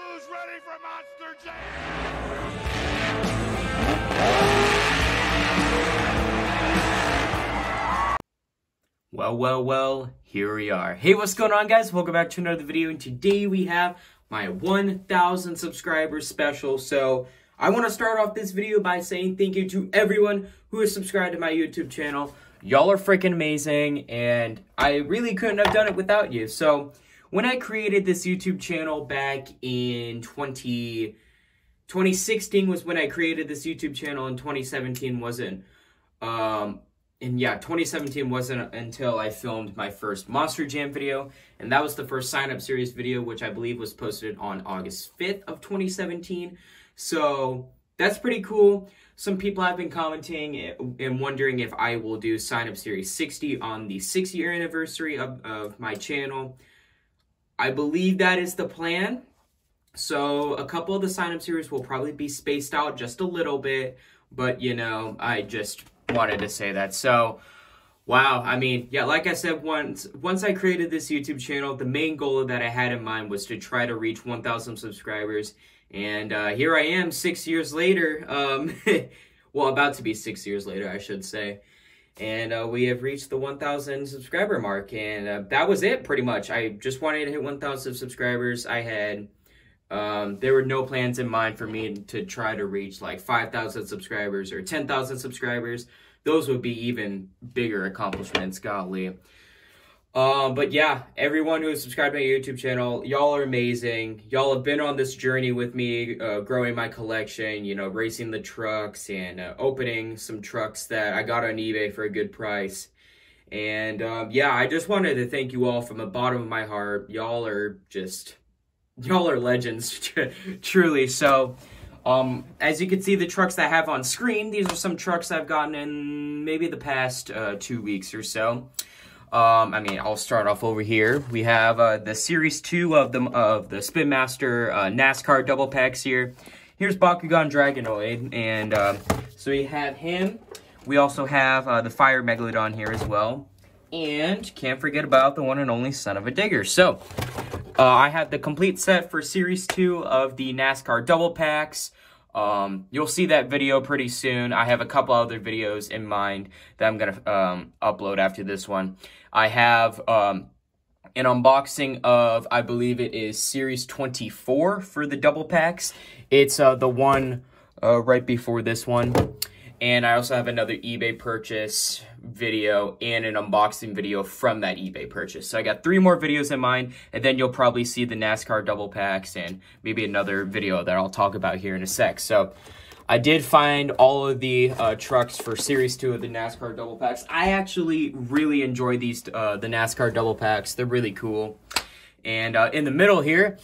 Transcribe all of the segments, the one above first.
Who's ready for Monster Jam? Well, well, well, here we are. Hey, what's going on, guys? Welcome back to another video, and today we have my 1,000 subscribers special. So, I want to start off this video by saying thank you to everyone who has subscribed to my YouTube channel. Y'all are freaking amazing, and I really couldn't have done it without you. So, when I created this YouTube channel back in 20... 2016 was when I created this YouTube channel, and 2017 wasn't. Um, and yeah, 2017 wasn't until I filmed my first Monster Jam video, and that was the first sign up series video, which I believe was posted on August 5th of 2017. So that's pretty cool. Some people have been commenting and wondering if I will do sign up series 60 on the six year anniversary of, of my channel. I believe that is the plan. So a couple of the sign up series will probably be spaced out just a little bit, but you know, I just wanted to say that. So, wow, I mean, yeah, like I said, once once I created this YouTube channel, the main goal that I had in mind was to try to reach 1,000 subscribers, and uh, here I am, six years later. Um, well, about to be six years later, I should say. And uh, we have reached the 1,000 subscriber mark, and uh, that was it pretty much. I just wanted to hit 1,000 subscribers. I had um, there were no plans in mind for me to try to reach like 5,000 subscribers or 10,000 subscribers. Those would be even bigger accomplishments, golly. Um, but yeah, everyone who subscribed to my YouTube channel, y'all are amazing. Y'all have been on this journey with me, uh, growing my collection, you know, racing the trucks and uh, opening some trucks that I got on eBay for a good price. And um, yeah, I just wanted to thank you all from the bottom of my heart. Y'all are just y'all are legends, truly. So, um, as you can see, the trucks I have on screen, these are some trucks I've gotten in maybe the past uh, two weeks or so. Um, I mean, I'll start off over here. We have uh, the Series 2 of the, of the Spin Master uh, NASCAR double packs here. Here's Bakugan Dragonoid, and uh, so we have him. We also have uh, the Fire Megalodon here as well. And can't forget about the one and only Son-uva Digger. So, uh, I have the complete set for Series 2 of the NASCAR double packs. Um, you'll see that video pretty soon. I have a couple other videos in mind that I'm going to um, upload after this one. I have um, an unboxing of, I believe it is Series 24 for the double packs. It's uh, the one uh, right before this one. And I also have another eBay purchase video and an unboxing video from that eBay purchase. So I got three more videos in mind, and then you'll probably see the NASCAR double packs and maybe another video that I'll talk about here in a sec. So I did find all of the uh, trucks for Series 2 of the NASCAR double packs. I actually really enjoy these, uh, the NASCAR double packs. They're really cool. And uh, in the middle here,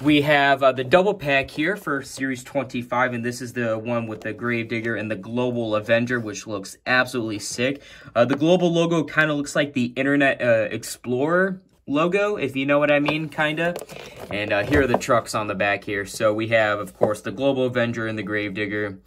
we have uh, the double pack here for Series 25, and this is the one with the Gravedigger and the Global Avenger, which looks absolutely sick. Uh, the Global logo kind of looks like the Internet uh, Explorer logo, if you know what I mean, kind of. And uh, here are the trucks on the back here. So we have, of course, the Global Avenger and the Gravedigger.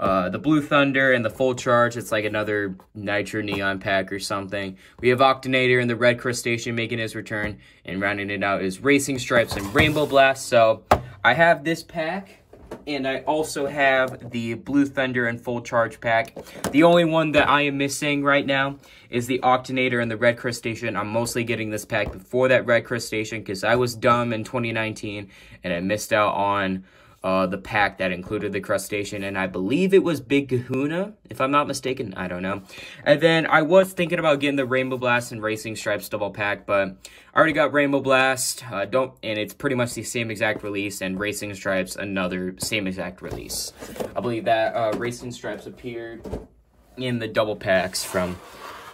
Uh, the Blue Thunder and the Full Charge, it's like another Nitro Neon pack or something. We have Octanator and the Red Crustacean making his return, and rounding it out is Racing Stripes and Rainbow Blast. So I have this pack, and I also have the Blue Thunder and Full Charge pack. The only one that I am missing right now is the Octanator and the Red Crustacean. I'm mostly getting this pack before that Red Crustacean because I was dumb in 2019, and I missed out on uh, the pack that included the crustacean, and I believe it was Big Kahuna, if I'm not mistaken. I don't know. And then I was thinking about getting the Rainbow Blast and Racing Stripes double pack, but I already got Rainbow Blast, uh, don't, and it's pretty much the same exact release, and Racing Stripes another same exact release. I believe that uh, Racing Stripes appeared in the double packs from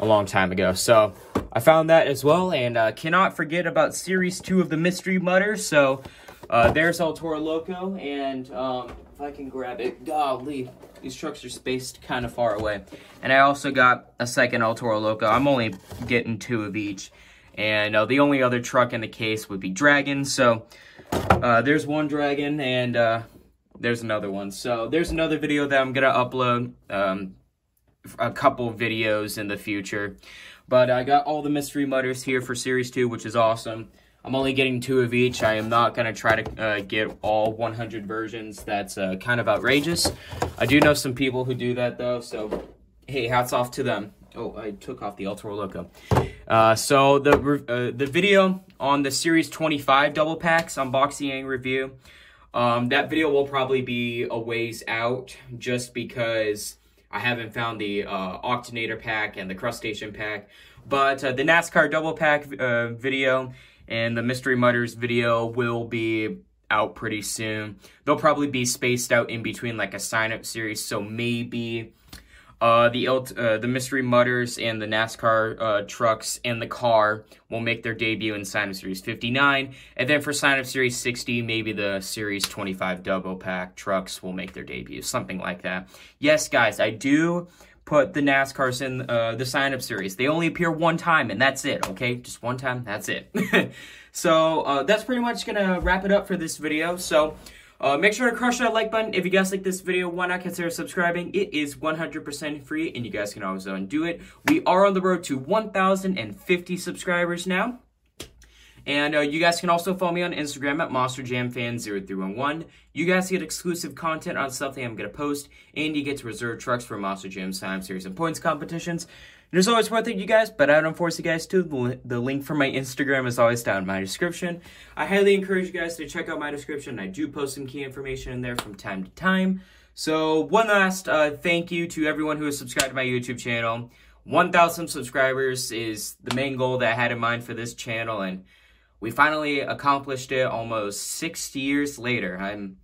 a long time ago. So I found that as well, and uh, cannot forget about Series 2 of the Mystery Mudder. So uh, there's El Toro Loco, and um, if I can grab it, golly, these trucks are spaced kind of far away. And I also got a second El Toro Loco. I'm only getting two of each. And uh, the only other truck in the case would be Dragon. So uh, there's one Dragon, and uh, there's another one. So there's another video that I'm going to upload. Um, a couple videos in the future. But I got all the mystery mudders here for Series 2, which is awesome. I'm only getting two of each. I am not going to try to uh, get all 100 versions. That's uh, kind of outrageous. I do know some people who do that, though, so hey, hats off to them. Oh, I took off the Ultra Loco. Uh, so the uh, the video on the Series 25 double packs unboxing review, um, that video will probably be a ways out just because I haven't found the uh, Octanator pack and the Crustacean pack. But uh, the NASCAR double pack video and the Mystery Mudders video will be out pretty soon. They'll probably be spaced out in between like a sign-up series, so maybe uh, the uh, the Mystery Mudders and the NASCAR uh, trucks and the car will make their debut in Sign Up Series 59. And then for Sign Up Series 60, maybe the Series 25 double pack trucks will make their debut, something like that. Yes, guys, I do put the NASCARs in uh, the Sign Up Series. They only appear one time, and that's it, okay? Just one time, that's it. so uh, that's pretty much going to wrap it up for this video. So uh, make sure to crush that like button. If you guys like this video, why not consider subscribing? It is 100% free, and you guys can always undo it. We are on the road to 1,050 subscribers now. And uh, you guys can also follow me on Instagram at MonsterJamFan0311. You guys get exclusive content on stuff that I'm going to post, and you get to reserve trucks for Monster Jam Time Series and Points competitions. And it's always worth it, you guys, but I don't force you guys to. The link for my Instagram is always down in my description. I highly encourage you guys to check out my description. I do post some key information in there from time to time. So one last uh, thank you to everyone who has subscribed to my YouTube channel. 1,000 subscribers is the main goal that I had in mind for this channel, and we finally accomplished it almost six years later. I'm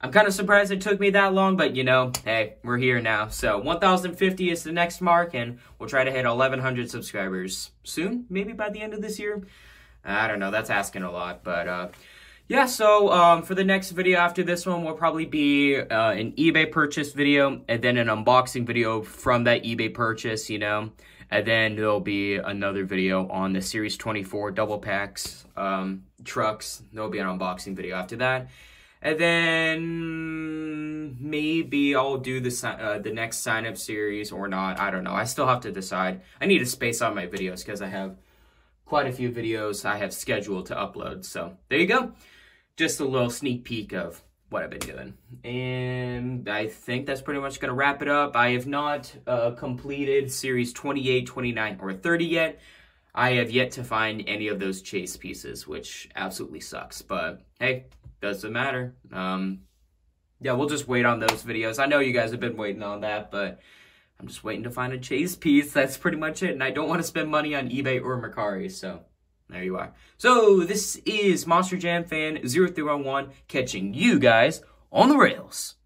I'm kind of surprised it took me that long, but you know, hey, we're here now. So 1,050 is the next mark, and we'll try to hit 1,100 subscribers soon, maybe by the end of this year. I don't know, that's asking a lot, but uh, yeah, so um, for the next video after this one will probably be uh, an eBay purchase video, and then an unboxing video from that eBay purchase, you know. And then there'll be another video on the Series 24 double packs um, trucks. There'll be an unboxing video after that. And then maybe I'll do the uh, the next sign up series or not. I don't know. I still have to decide. I need to space out my videos because I have quite a few videos I have scheduled to upload. So there you go. Just a little sneak peek of what I've been doing. And I think that's pretty much going to wrap it up. I have not uh, completed series 28, 29, or 30 yet. I have yet to find any of those chase pieces, which absolutely sucks. But hey, doesn't matter. Um, yeah, we'll just wait on those videos. I know you guys have been waiting on that, but I'm just waiting to find a chase piece. That's pretty much it. And I don't want to spend money on eBay or Mercari, so there you are. So this is Monster Jam Fan 0311 catching you guys on the rails.